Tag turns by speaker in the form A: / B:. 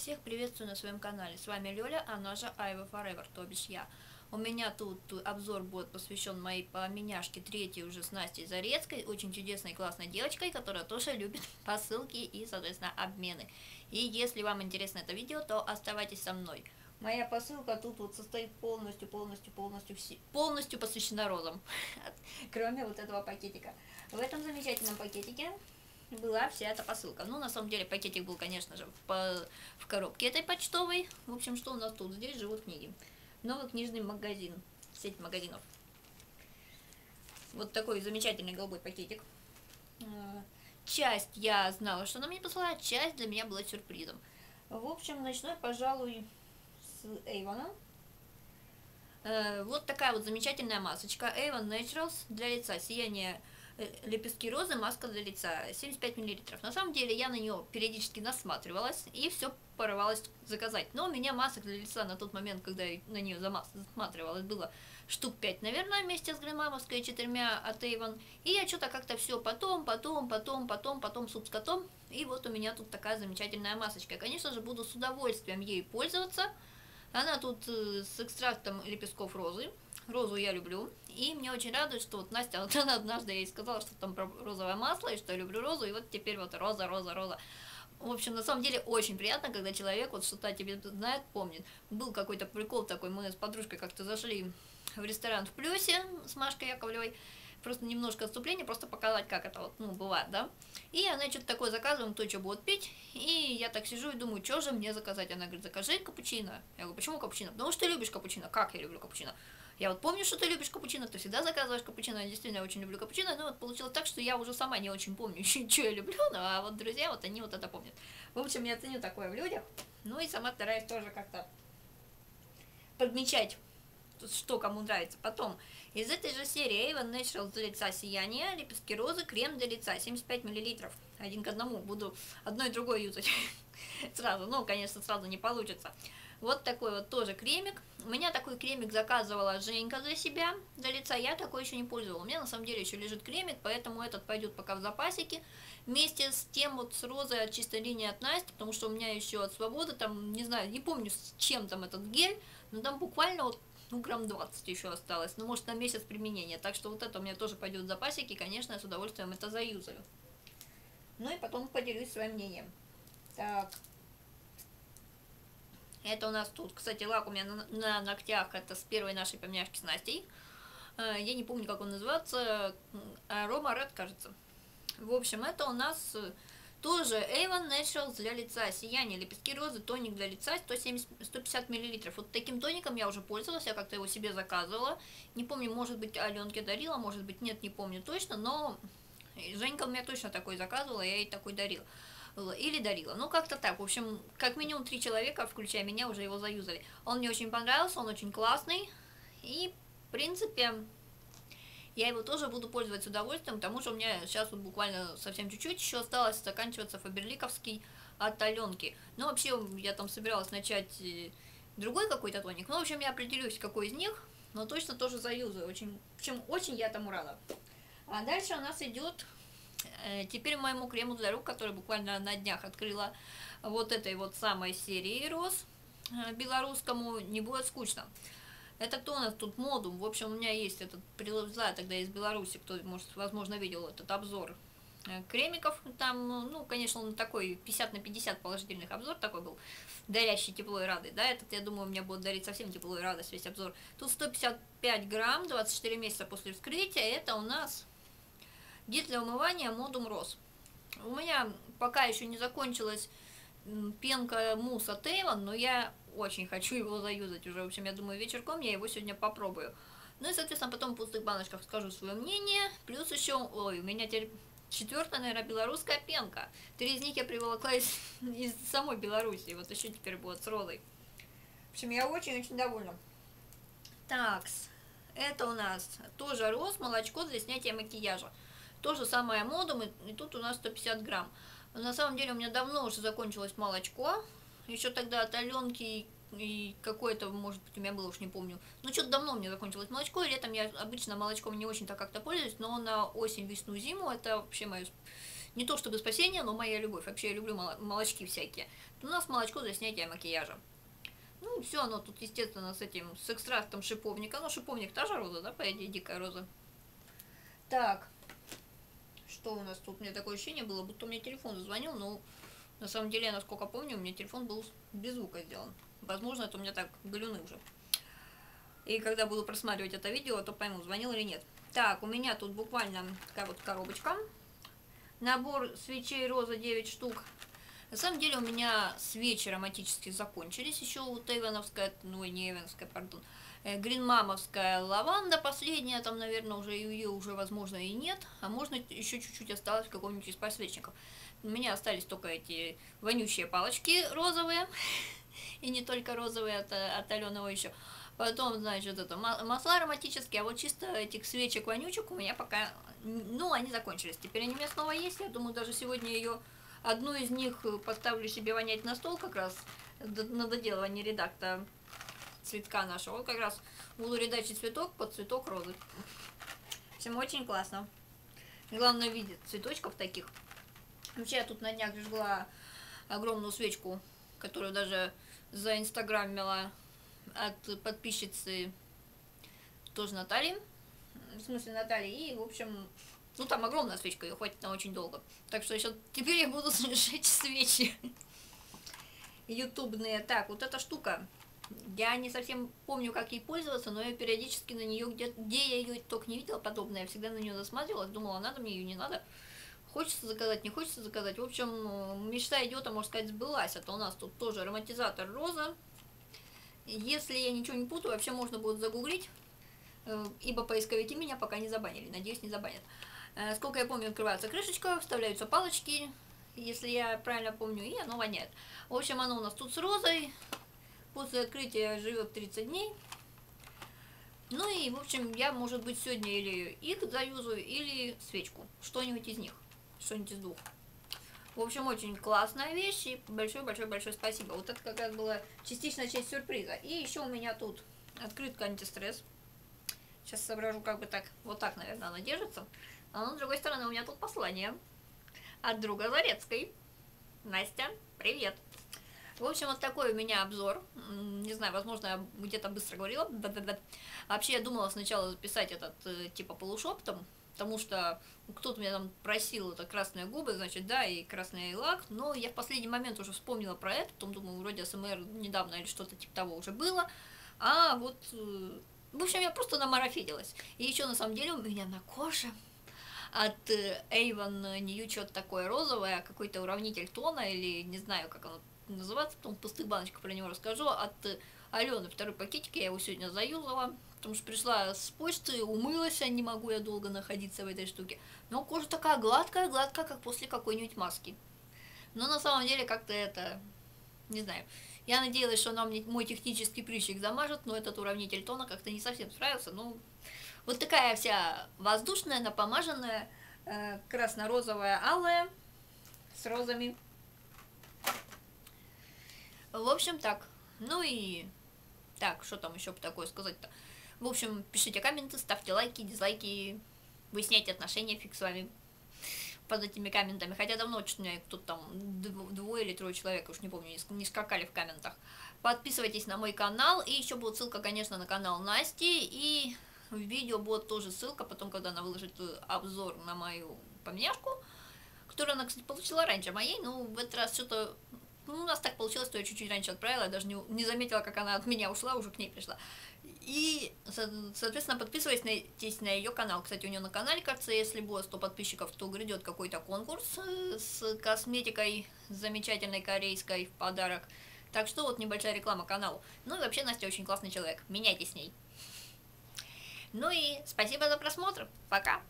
A: Всех приветствую на своем канале. С вами Лёля, она же Айва Forever, то бишь я. У меня тут обзор будет посвящен моей поменяшке третьей уже с Настей Зарецкой, очень чудесной классной девочкой, которая тоже любит посылки и, соответственно, обмены. И если вам интересно это видео, то оставайтесь со мной. Моя посылка тут вот состоит полностью, полностью, полностью, полностью посвящена розам, кроме вот этого пакетика. В этом замечательном пакетике была вся эта посылка. Ну, на самом деле, пакетик был, конечно же, по, в коробке этой почтовой. В общем, что у нас тут? Здесь живут книги. Новый книжный магазин, сеть магазинов. Вот такой замечательный голубой пакетик. А, часть я знала, что она мне послала, часть для меня была сюрпризом. В общем, начну я, пожалуй, с Эйвона. Э, вот такая вот замечательная масочка Avon Naturals для лица. Сияние Э, лепестки розы, маска для лица, 75 мл. На самом деле я на нее периодически насматривалась и все порывалась заказать. Но у меня масок для лица на тот момент, когда я на нее засматривалась, было штук 5, наверное, вместе с Гримамовской четырьмя от Avon. И я что-то как-то все потом, потом, потом, потом, потом суп с котом. И вот у меня тут такая замечательная масочка. Конечно же, буду с удовольствием ей пользоваться. Она тут э, с экстрактом лепестков розы. Розу я люблю. И мне очень радует, что вот Настя она однажды ей сказала, что там про розовое масло, и что я люблю розу, и вот теперь вот роза, роза, роза. В общем, на самом деле очень приятно, когда человек вот что-то тебе знает, помнит. Был какой-то прикол такой, мы с подружкой как-то зашли в ресторан в Плюсе с Машкой Яковлевой, просто немножко отступление, просто показать, как это вот, ну, бывает, да. И она что-то такое заказываем, кто что будет пить, и я так сижу и думаю, что же мне заказать? Она говорит, закажи капучино. Я говорю, почему капучино? Потому что ты любишь капучино. Как я люблю капучино? Я вот помню, что ты любишь капучино, ты всегда заказываешь капучино, я действительно очень люблю капучино, но вот получилось так, что я уже сама не очень помню, что я люблю, ну, а вот друзья, вот они вот это помнят. В общем, я ценю такое в людях, ну и сама стараюсь тоже как-то подмечать что кому нравится. Потом, из этой же серии Avon Natural для лица сияние, лепестки розы, крем для лица, 75 мл. Один к одному, буду одно и другое юзать сразу. Ну, конечно, сразу не получится. Вот такой вот тоже кремик. У меня такой кремик заказывала Женька за себя, для лица. Я такой еще не пользовала. У меня на самом деле еще лежит кремик, поэтому этот пойдет пока в запасике. Вместе с тем вот с розой от чистой линии от Насти, потому что у меня еще от Свободы, там, не знаю, не помню с чем там этот гель, но там буквально вот ну, грамм 20 еще осталось, ну, может, на месяц применения. Так что вот это у меня тоже пойдет в запасике, и, конечно, я с удовольствием это заюзаю. Ну и потом поделюсь своим мнением. Так. Это у нас тут, кстати, лак у меня на, на ногтях, это с первой нашей поменяшки с Настей. Э, я не помню, как он называется, Арома Red, кажется. В общем, это у нас тоже Avon Naturals для лица, сияние, лепестки розы, тоник для лица, 170, 150 мл. Вот таким тоником я уже пользовалась, я как-то его себе заказывала. Не помню, может быть, Аленке дарила, может быть, нет, не помню точно, но Женька у меня точно такой заказывала, я ей такой дарила. Или дарила. Ну, как-то так. В общем, как минимум три человека, включая меня, уже его заюзали. Он мне очень понравился, он очень классный. И, в принципе, я его тоже буду пользоваться с удовольствием, потому что у меня сейчас вот буквально совсем чуть-чуть еще осталось заканчиваться Фаберликовский от Аленки. Ну, вообще, я там собиралась начать э, другой какой-то тоник. Ну, в общем, я определюсь, какой из них, но точно тоже заюзаю. Очень, общем, очень я этому рада. А дальше у нас идет теперь моему крему для рук, который буквально на днях открыла вот этой вот самой серии роз э, белорусскому, не будет скучно. Это кто у нас тут модум? В общем, у меня есть этот, прилезла тогда из Беларуси, кто, может, возможно, видел этот обзор э, кремиков. Там, ну, конечно, он такой 50 на 50 положительных обзор такой был, дарящий тепло и радость. Да, этот, я думаю, у меня будет дарить совсем тепло и радость весь обзор. Тут 155 грамм, 24 месяца после вскрытия. Это у нас гель для умывания модум роз. У меня пока еще не закончилась пенка мусса Тейван, но я очень хочу его заюзать уже. В общем, я думаю, вечерком я его сегодня попробую. Ну и, соответственно, потом в пустых баночках скажу свое мнение. Плюс еще, ой, у меня теперь четвертая, наверное, белорусская пенка. Три из них я приволокла из, из самой Беларуси. Вот еще теперь будет с розой. В общем, я очень-очень довольна. Так, это у нас тоже роз, молочко для снятия макияжа. То же самое модум, и, и тут у нас 150 грамм. На самом деле у меня давно уже закончилось молочко. Еще тогда от Аленки и какое-то, может быть, у меня было, уж не помню. Ну, что-то давно у меня закончилось молочко, и летом я обычно молочком не очень-то как-то пользуюсь, но на осень, весну, зиму это вообще мое не то чтобы спасение, но моя любовь. Вообще я люблю молочки всякие. У нас молочко для снятия макияжа. Ну, все оно тут, естественно, с этим, с экстрактом шиповника. Ну, шиповник та же роза, да, по идее, дикая роза. Так, что у нас тут? У меня такое ощущение было, будто меня телефон зазвонил, но на самом деле, насколько помню, у меня телефон был без звука сделан. Возможно, это у меня так галюны уже. И когда буду просматривать это видео, то пойму, звонил или нет. Так, у меня тут буквально такая вот коробочка. Набор свечей роза 9 штук. На самом деле у меня свечи романтические закончились. Еще вот Эйвеновская, ну не Эйвеновская, пардон, Гринмамовская лаванда последняя, там, наверное, уже ее уже, возможно, и нет. А можно еще чуть-чуть осталось в каком-нибудь из подсвечников. У меня остались только эти вонючие палочки розовые. И не только розовые от, от Аленова еще. Потом, значит, это масла ароматические, а вот чисто этих свечек вонючек у меня пока, ну, они закончились. Теперь они у меня снова есть, я думаю, даже сегодня ее, одну из них поставлю себе вонять на стол как раз, на доделывание редакта цветка нашего. Вот как раз буду редачить цветок под цветок розы. Всем очень классно. Главное видеть цветочков таких. Вообще я тут на днях жгла огромную свечку, которую даже заинстаграмила от подписчицы тоже Натальи, в смысле Натальи, и, в общем, ну там огромная свечка, ее хватит на очень долго. Так что еще теперь я буду сжечь свечи ютубные. Так, вот эта штука, я не совсем помню, как ей пользоваться, но я периодически на нее, где, где я ее только не видела подобное, я всегда на нее засматривалась, думала, надо мне ее, не надо. Хочется заказать, не хочется заказать. В общем, мечта идиота, можно сказать, сбылась. Это у нас тут тоже ароматизатор роза. Если я ничего не путаю, вообще можно будет загуглить, э, ибо поисковики меня пока не забанили, надеюсь, не забанят. Э, сколько я помню, открывается крышечка, вставляются палочки, если я правильно помню, и оно воняет. В общем, оно у нас тут с розой, после открытия живет 30 дней. Ну и, в общем, я, может быть, сегодня или их заюзаю, или свечку, что-нибудь из них, что-нибудь из двух. В общем, очень классная вещь, и большое-большое-большое спасибо. Вот это как раз была частичная часть сюрприза. И еще у меня тут открытка антистресс. Сейчас соображу, как бы так, вот так, наверное, она держится. А с другой стороны, у меня тут послание от друга Зарецкой. Настя, привет! В общем, вот такой у меня обзор. Не знаю, возможно, я где-то быстро говорила. Вообще, я думала сначала записать этот, э, типа, полушептом, потому что кто-то меня там просил это красные губы, значит, да, и красный лак, но я в последний момент уже вспомнила про это, потом думаю, вроде СМР недавно или что-то типа того уже было, а вот, э, в общем, я просто намарафидилась. И еще на самом деле у меня на коже от э, Avon New что-то такое розовое, какой-то уравнитель тона, или не знаю, как оно называется, потом в пустых баночках про него расскажу, от Алены второй пакетик, я его сегодня заюзала, потому что пришла с почты, умылась, а не могу я долго находиться в этой штуке. Но кожа такая гладкая, гладкая, как после какой-нибудь маски. Но на самом деле как-то это, не знаю. Я надеялась, что она мне мой технический прыщик замажет, но этот уравнитель тона как-то не совсем справился. Ну, вот такая вся воздушная, напомаженная, э, красно-розовая, алая, с розами. В общем, так. Ну и... Так, что там еще такое сказать-то? В общем, пишите комменты, ставьте лайки, дизлайки, выясняйте отношения, фиг с вами под этими комментами. Хотя давно меня кто-то там, двое или трое человек, уж не помню, не скакали в комментах. Подписывайтесь на мой канал, и еще будет ссылка, конечно, на канал Насти, и в видео будет тоже ссылка, потом, когда она выложит обзор на мою поменяшку, которую она, кстати, получила раньше моей, но в этот раз что-то ну, у нас так получилось, что я чуть-чуть раньше отправила, я даже не, не заметила, как она от меня ушла, уже к ней пришла. И, соответственно, подписывайтесь на ее канал. Кстати, у нее на канале, кажется, если будет 100 подписчиков, то грядет какой-то конкурс э, с косметикой замечательной корейской в подарок. Так что вот небольшая реклама каналу. Ну и вообще Настя очень классный человек. Меняйтесь с ней. Ну и спасибо за просмотр. Пока.